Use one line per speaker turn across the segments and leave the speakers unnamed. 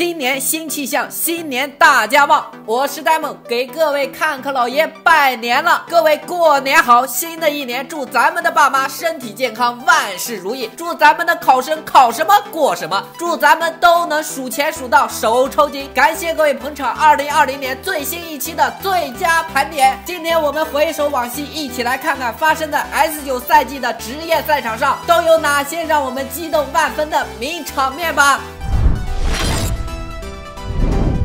新年新气象，新年大家旺！我是呆萌，给各位看客老爷拜年了。各位过年好！新的一年，祝咱们的爸妈身体健康，万事如意。祝咱们的考生考什么过什么。祝咱们都能数钱数到手抽筋。感谢各位捧场二零二零年最新一期的最佳盘点。今天我们回首往昔，一起来看看发生在 S 九赛季的职业赛场上都有哪些让我们激动万分的名场面吧。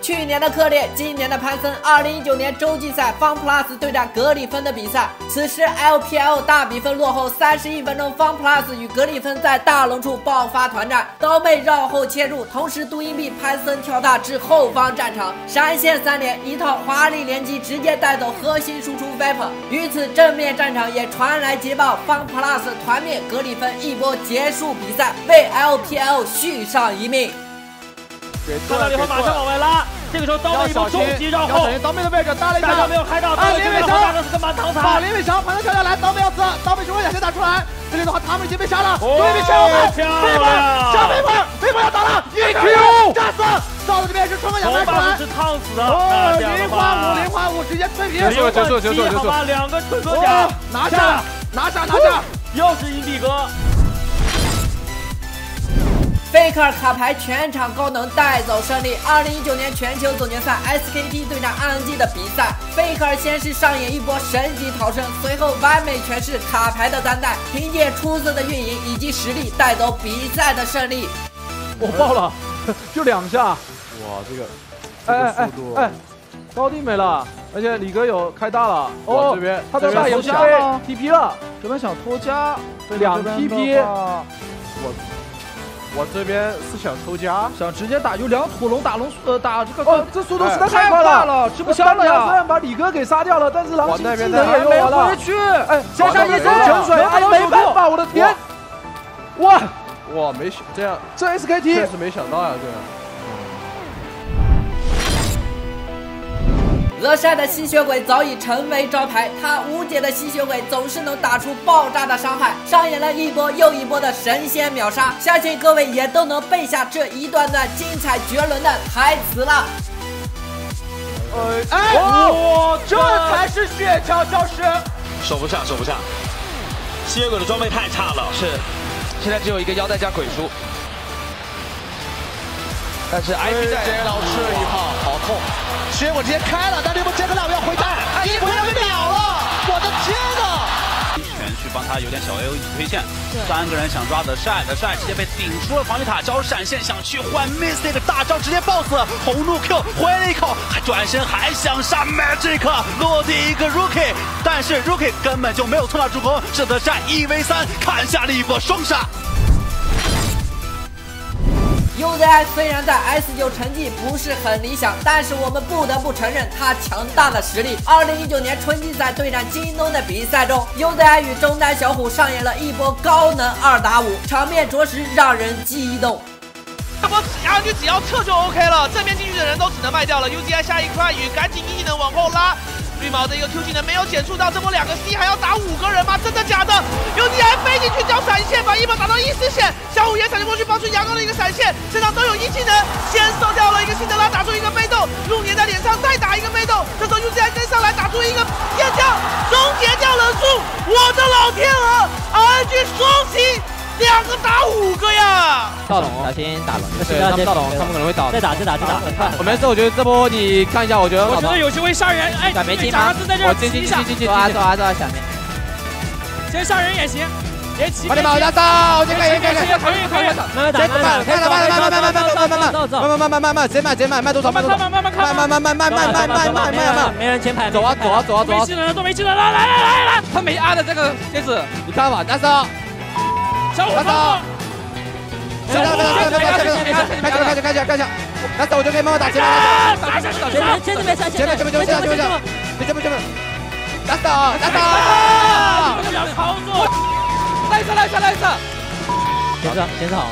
去年的克烈，今年的潘森。二零一九年洲际赛方 plus 对战格里芬的比赛，此时 LPL 大比分落后三十一分钟，方 plus 与格里芬在大龙处爆发团战，刀妹绕后切入，同时杜英碧潘森跳大至后方战场，闪现三连，一套华丽连击直接带走核心输出 Viper。于此正面战场也传来捷报，方 plus 团灭格里芬，一波结束比赛，为 LPL 续上一命。
看到以后马上往外拉，这个时候刀妹一波重击绕后，
刀妹的位置搭了一
下，没有开到，啊
林伟强
打的是个满堂彩，
林伟强盘子跳下来，刀妹要死，刀妹如果眼先打出来，这里的话他们已经被杀了，杜英碧切我们，飞鹏杀飞鹏，飞鹏要打了，一 Q 炸死，到了这边是冲个两百出来，
是烫死的，
哦零花五零花五直接推平，
结束结束结束结束，两个纯装甲
拿下拿下拿下，
又是硬币哥。
Faker 卡牌全场高能带走胜利。二零一九年全球总决赛 SKT 对战 RNG 的比赛，Faker 先是上演一波神级逃生，随后完美诠释卡牌的担带，凭借出色的运营以及实力带走比赛的胜利。
我爆了，就两下。哇，这个，哎哎哎，高地没了，而且李哥有开大了。哦，这边他这边有加吗？TP 了，这边想拖加，两 TP。我。我这边是想抽家，想直接打，有两土龙打龙，呃，打这个。哦，这速度实在太快了，吃不消了呀！虽然把李哥给杀掉了，但是狼心技能也没回去。哎，加上一身泉水，哎，没办法，我的天！哇哇，没想这样，这 SKT 确实没想到呀，这个。
俄晒的吸血鬼早已成为招牌，他无解的吸血鬼总是能打出爆炸的伤害，上演了一波又一波的神仙秒杀，相信各位也都能背下这一段段精彩绝伦的台词了。
哎，哇，这才是血条消失，
守不下，守不下，吸血鬼的装备太差了，
是，现在只有一个腰带加鬼书，但是 IP 在
接老吃了一炮，好痛。
血我直接开了，但这波杰克纳要回弹，一波要被秒了！我的天哪！
全去帮他有点小 AOE 推线，三个人想抓的帅的帅，直接被顶出了防御塔，交闪现想去换 Mystic 大招，直接爆死，红怒 Q 回了一口，还转身还想杀 Magic，落地一个 Rookie，但是 Rookie 根本就没有蹭到助攻，是德善一 v 三砍下了一波双杀。
UZI 虽然在 S 九成绩不是很理想，但是我们不得不承认他强大的实力。二零一九年春季赛对战京东的比赛中，UZI 与中单小虎上演了一波高能二打五，场面着实让人激动。
这波 RNG 只要撤就 OK 了，正面进去的人都只能卖掉了。UZI 下一块雨，赶紧一技能往后拉。绿毛的一个 Q 技能没有减速到，这波两个 C 还要打五个人吗？真的假的？UZI 飞进去交闪现，把一波打到一丝线，小虎也闪现过去帮出牙膏的一个闪现，身上都有一技能，先收掉了一个辛德拉，打出一个被动，入年在脸上再打一个被动，这时候 UZI 跟上来打出一个天降，终结掉人数，我的老天鹅，RNG 双击。两个打五个呀！
大龙，小心大龙。
对，他们大龙，他们可能会打。
再打，再打，再打。
我没事，我觉得这波你看一下，我觉得。
我觉得有机会杀人。哎，
没金吗？
我进进进进进。走
啊走啊走啊，下面。
先杀人也行，别急。
快点跑，大招！先开，先开，先开。
可以可以。
慢慢打，慢慢
慢慢慢慢慢慢慢慢慢慢慢慢慢慢慢，谁买谁买，卖多少慢多少。
慢慢慢慢
慢慢慢慢慢慢慢慢慢慢。
没人前排。
走啊走啊走啊走啊。
没技能了，都没技能了，来来来来。
他没按的这个戒指，你看吧，大招。
小虎，
开始开始开始开始开始。开始，那走就可以慢慢打前面，
打前面前面前面前面。前面前面前面前面。前面。
前面前面，打倒打倒，
不要操作，
来一次来一次来一次，
先生先生好，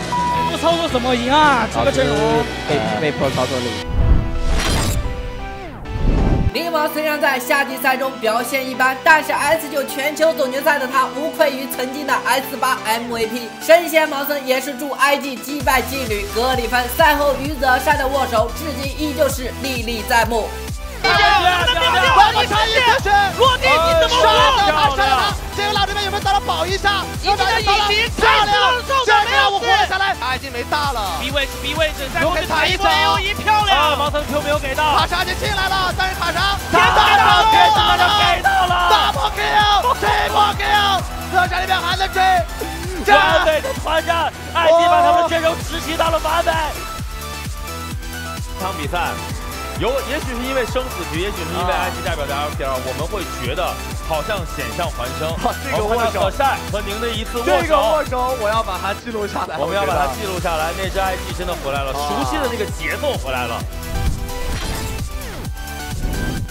不操作怎么赢啊？这个阵容。
被被迫操作力。
柠檬虽然在夏季赛中表现一般，但是 S 九全球总决赛的他无愧于曾经的 S 八 MVP。神仙毛森也是助 IG 击败劲旅格里芬，赛后与泽帅的握手，至今依旧是历历在目。
王差一直选落地，你怎么杀了他？杀了他！这个老这边有没有打到保一下？
已经已经
漂亮，漂亮！我活了下来，他已经没大了。
B 位置，B 位置，
又给他一招，
又一。
Q 没有给到，
卡莎就进来了，但是卡莎
给到，
给到
了，给到了
，double kill，triple kill，泽山这边还在追，
完美的团战，艾迪把他们阵容执行到了完美。这场比赛。有，也许是因为生死局，也许是因为 IG 代表的 LPL，我们会觉得好像险象环生。
这个握手，
晒和宁的一次握
手，这个握手我要把它记录下来。
我们要把它记录下来。那只 IG 真的回来了，熟悉的那个节奏回来了。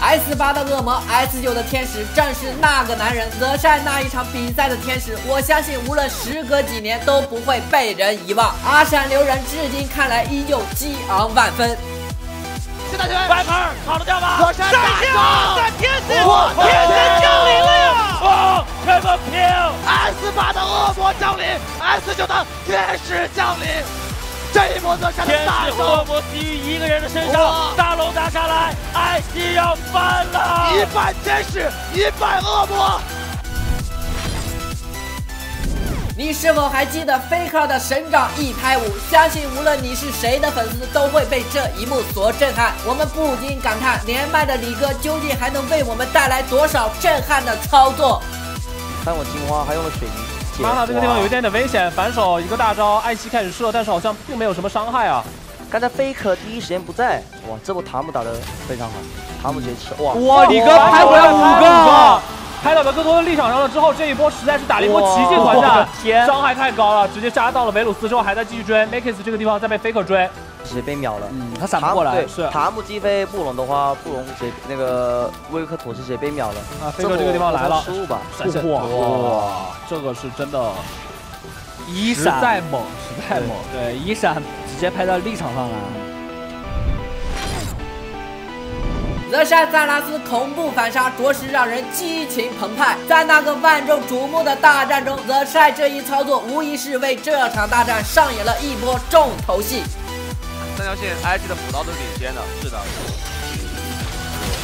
S 八的恶魔，S 九的天使，正是那个男人。泽晒那一场比赛的天使，我相信无论时隔几年都不会被人遗忘。阿闪留人至今看来依旧激昂万分。
白牌跑得掉吗？
闪现了，天使，天使降临了呀！
哇，Triple Kill！S
八的恶魔降临，S 九的天使降临，这一波泽山
天使恶魔基于一个人的身上，大龙拿下来，IG 要翻了！
一半天使，一半恶魔。
你是否还记得 Faker 的神掌一拍五？相信无论你是谁的粉丝，都会被这一幕所震撼。我们不禁感叹，年迈的李哥究竟还能为我们带来多少震撼的操作？
看我金花还用了水泥。
妈妈这个地方有一点点危险，反手一个大招，艾希开始射，但是好像并没有什么伤害啊。
刚才 Faker 第一时间不在，哇，这波塔姆打的非常好，塔姆直接吃，哇
哇，李哥拍回来五个。拍到了更多的立场上了之后，这一波实在是打了一波奇迹团战，天，伤害太高了，直接杀到了维鲁斯之后，还在继续追，Makis 这个地方在被 Faker 追，
直接被秒了，
嗯，他闪不过来，是。
塔姆击飞布隆的话，布隆直接那个威克妥直接被秒了，
啊，Faker 这个地方来了，
失误吧，
哇，这个是真的，一闪，实在猛，实在猛，对，一闪直接拍到立场上了。
泽山赞拉斯恐怖反杀，着实让人激情澎湃。在那个万众瞩目的大战中，泽帅这一操作无疑是为这场大战上演了一波重头戏。
三条线，IG 的补刀都是领先的，是的。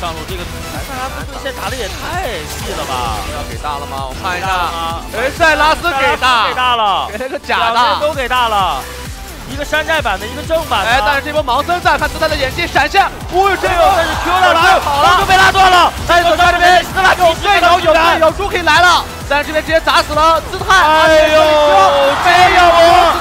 上路这个塞拉斯这线打的也太细了吧？要给大了吗？我看一下。哎，塞拉斯给大，
给大了，
给了个假的，
都给大了。一个山寨版的，一个正版的。
哎，但是这波盲僧在，看自带的眼镜闪现，哦，这个但是 Q
到了，
好了，
就被拉断了。
但是左下这边斯拉有队友有队友猪可以来了，但是这边直接砸死了姿态。
哎呦，
没有，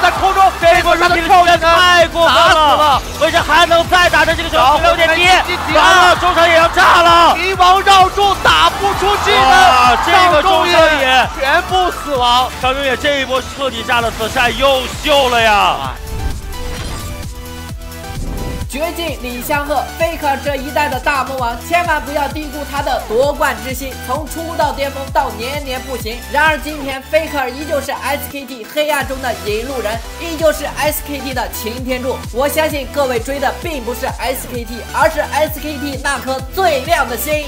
在空中，
这波他的跳跃太过分了，为什么还能再打？这这个球有点低，完了，中场也要炸了，
敌王绕柱打不出技能，
这个中野
全部死亡，
张中野这一波彻底炸了，此赛又秀了呀。
绝境李相赫，Faker 这一代的大魔王，千万不要低估他的夺冠之心。从出道巅峰到年年不行，然而今天 Faker 依旧是 SKT 黑暗中的引路人，依旧是 SKT 的擎天柱。我相信各位追的并不是 SKT，而是 SKT 那颗最亮的星。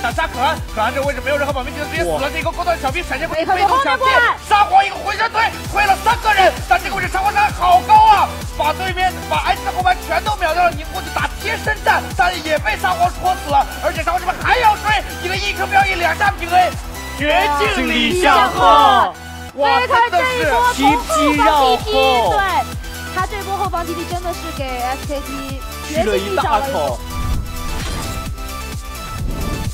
想杀可安，可安这个位置没有任何保命技能，直接死了。这个高端小兵闪现过，被动抢线，沙皇一个回旋推，推了三个人。但这个位置沙皇山好高啊，把对面把 S 的后排全都秒掉了。你过去打贴身战，但也被沙皇戳死了。而且沙皇这边还要追，一个 E Q 标一，两下平 A，绝境李相赫，
哇，他这一波
从后
方 TP，对他这波后方 TP 真的是给 SKT 绝境一大口。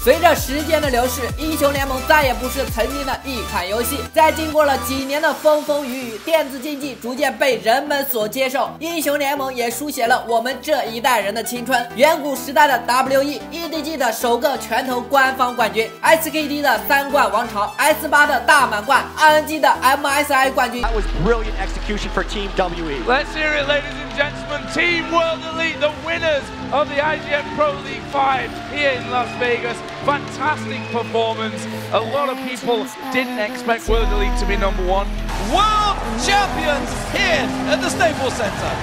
随着时间的流逝，英雄联盟再也不是曾经的一款游戏。在经过了几年的风风雨雨，电子竞技逐渐被人们所接受，英雄联盟也书写了我们这一代人的青春。远古时代的 WE、EDG 的首个拳头官方冠军，SKT 的三冠王朝，S 八的大满贯，RNG 的 MSI 冠军。
That was brilliant execution for Team WE.
Let's hear it, ladies and gentlemen. Team World Elite, the winners of the IGN Pro League 5 here in Las Vegas. Fantastic performance. A lot of people didn't expect World Elite to be number one.
World champions here at the Staples Center.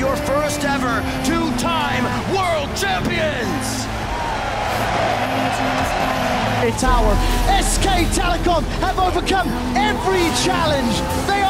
your first ever two-time world champions.
It's tower. SK Telecom have overcome every challenge. They are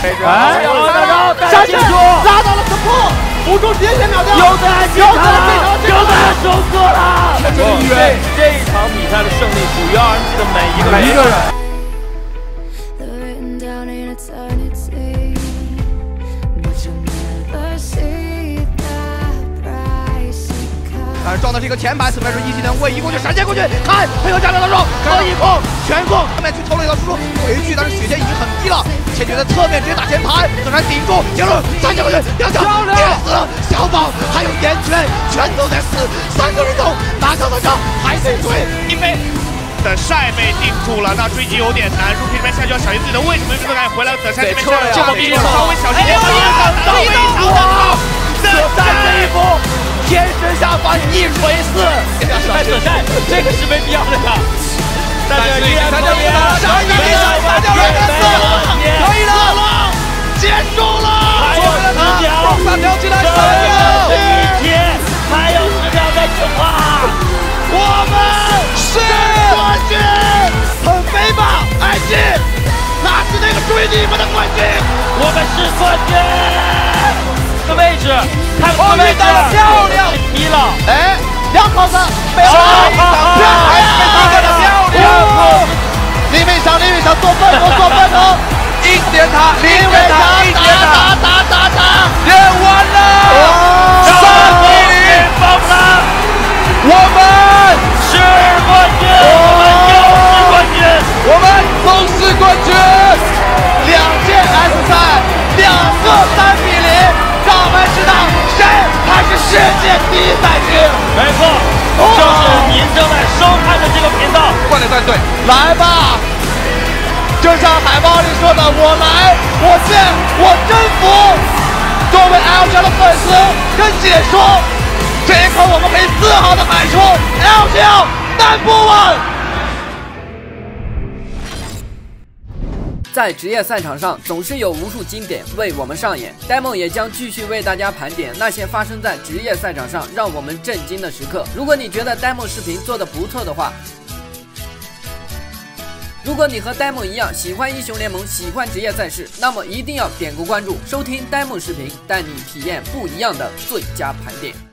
哎，
杀进去，拉到了突破，辅助直接先秒掉。
有的有的有在收割了。
这这一场比赛的胜利属于 RNG 的每一个
每一个人。
撞的是一个前排，此排是一技能位移过去，闪现过去，看配合加良的肉，可以控全控，后面去偷了一条输出回去，但是血线已经很低了，千珏在侧面直接打前排，等山顶住，杰伦闪现过去，两脚跌死了，小宝还有岩泉全都在死，三个人走，拿到的上还得追，
一飞。的晒被定住了，那追击有点难。入 P 这边下去要小心自己的位置，没有这么赶紧回来。德山这边这么逼，稍微小心点，稍微稍微稍微好。
德山这一波，天神下凡一锤四，
这个是没必要的呀。
但是依然不能杀一个杀掉人四，可以了，结束了。
还有十秒，
三条进来，
这个是一天，还有十秒在进化，
我们是冠军，很肥吧？爱信，那是那个追你们的冠军，
我们是冠军。
这个位置，看这个位置，
漂亮，
踢了，
哎，两口子被打，漂亮，第一赛季。
没错，就是您正在收看的这个频道。
冠联战队，
来吧！就像海报里说的，我来，我见，我征服。作为 L 家的粉丝跟解说，这一刻我们可以自豪的喊出 LPL number one。
在职业赛场上，总是有无数经典为我们上演。呆梦也将继续为大家盘点那些发生在职业赛场上让我们震惊的时刻。如果你觉得呆梦视频做的不错的话，如果你和呆梦一样喜欢英雄联盟、喜欢职业赛事，那么一定要点个关注，收听呆梦视频，带你体验不一样的最佳盘点。